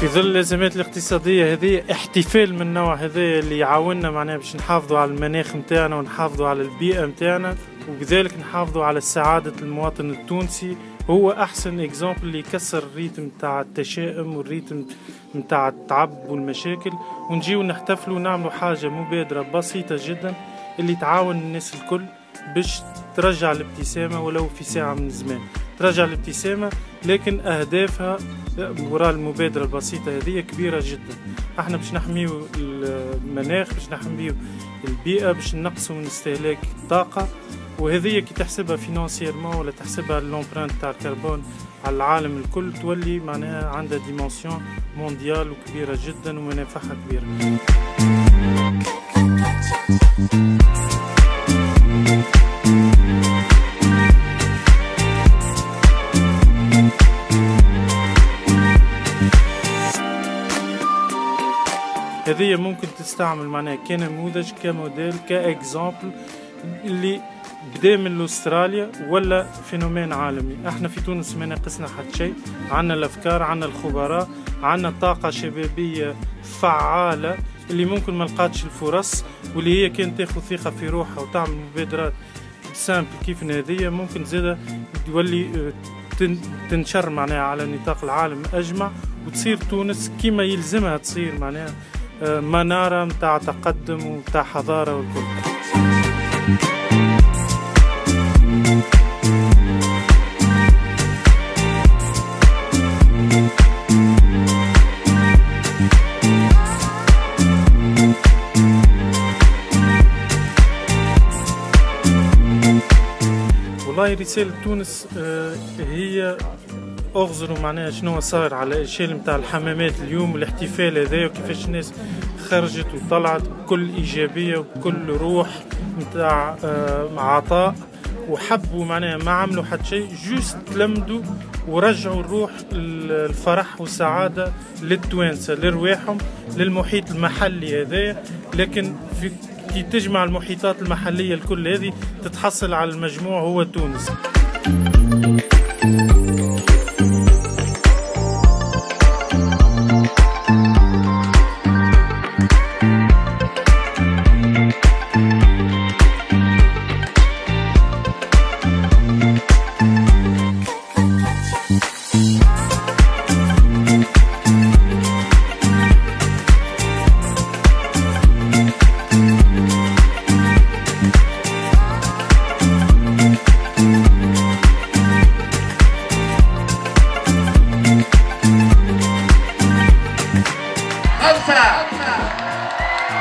في ظل الأزمات الاقتصادية هذه احتفال من النوع هذا اللي يعاوننا معناها باش نحافظوا على المناخ نتاعنا ونحافظوا على البيئة نتاعنا وبذلك نحافظوا على سعادة المواطن التونسي. هو أحسن إكزامبل اللي يكسر الريتم نتاع التشاؤم والريتم نتاع التعب والمشاكل. ونجيو نحتفلوا ونعملوا حاجة مبادرة بسيطة جدا اللي تعاون الناس الكل باش ترجع الابتسامة ولو في ساعة من الزمان. ترجع الابتسامة لكن أهدافها وراء المبادرة البسيطة هذه كبيرة جدا. إحنا باش نحميو المناخ باش نحميو البيئة باش نقصوا من استهلاك الطاقة. وهذه كي تحسبها financièrement ولا تحسبها l'empreinte تاع الكربون على العالم الكل تولي معناها عندها dimension mondiale وكبيرة جدا ومنافعها كبيرة. هذه ممكن تستعمل معناها كنموذج كموديل ك exemple اللي بدا من أستراليا ولا phénomène عالمي. إحنا في تونس ما ناقصنا حتى شيء. عندنا الأفكار عندنا الخبراء عندنا طاقة شبابية فعالة اللي ممكن ما لقاتش الفرص واللي هي كانت تاخذ ثقة في روحها وتعمل مبادرات simples كيف هذه ممكن زادة تولي آه، تنشر معناها على نطاق العالم أجمع وتصير تونس كما يلزمها تصير معناها. منارة متاع تقدم ومتاع حضارة والكل. والله رسالة تونس آه، هي اغزروا معناها شنو صار على الاشياء نتاع الحمامات اليوم والاحتفال هذا وكيفاش الناس خرجت وطلعت بكل إيجابية وبكل روح نتاع آه عطاء. وحبوا معناها ما عملوا حتى شيء جوست تلمدوا ورجعوا الروح الفرح والسعادة للتوانسة لرواحهم للمحيط المحلي هذا لكن في كي تجمع المحيطات المحلية الكل هذه تتحصل على المجموع هو تونس.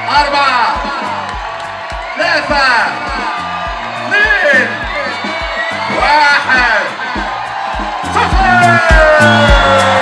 أربعة. ثلاثة. اثنين. واحد. صفر.